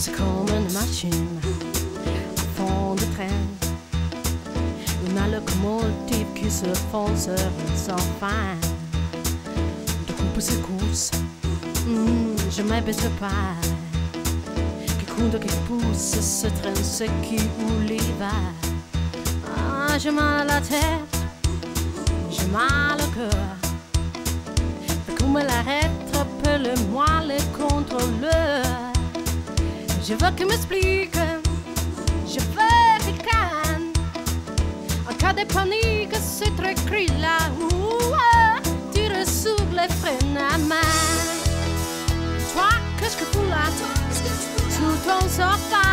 C'est comme une machine fond de train. Une locomotive qui se fonce sans fin. De coupe ses courses, mm, je m'habite pas. Qui qui pousse, ce train, ce qui ou les va. Ah, j'ai mal à la tête, j'ai mal au cœur. Comme l'arrête, appelle-moi le contrôleur. Je veux qu'il m'explique, je veux qu'il calme. En cas de panique, c'est très écrit là où ah, tire sur les freins à main. Toi, qu'est-ce que tu là? Sous ton sofa,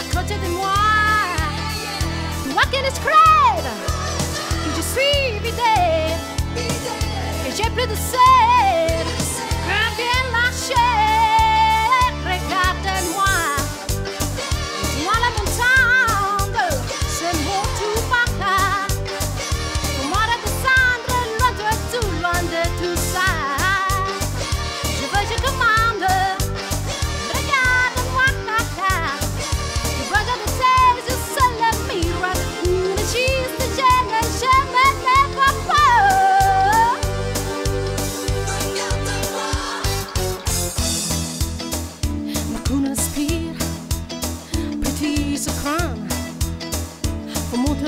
à côté de moi. Toi qui es que je suis vidé, que j'ai plus de sel,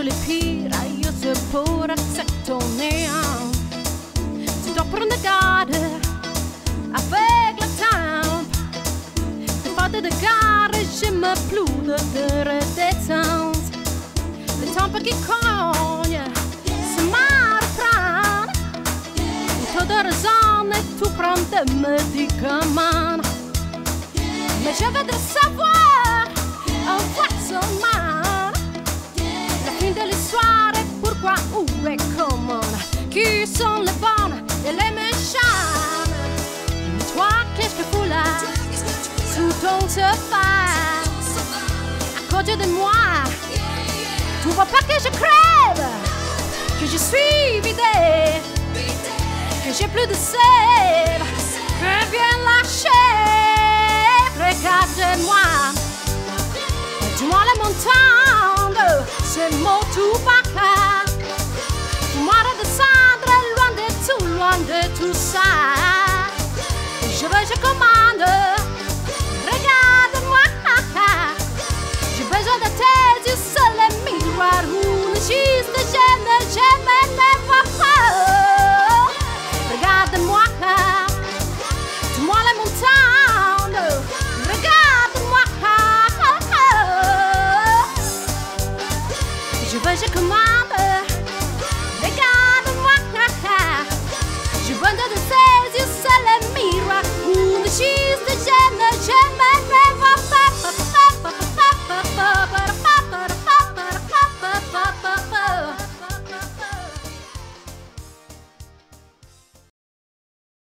Julepyra i Göteborg, Axactonia Stopprande garder, a fägeltamp Det fader det garder, skimmer blodet, det røde tant Det tamper ikke konje, som er fram Tøder zane, tu prandemme, de kan man. Men jeg vet det samme où et comment. Qui sont les bonnes et les méchantes? Mais toi, qu'est-ce que fous là? Sous ton sofa, à côté de moi. Tu vois pas que je crève, que je suis vidée, que j'ai plus de sève, que viens lâcher? Regarde-moi, dis-moi la montagne, c'est mon tout par Dis-moi Sandra! the show.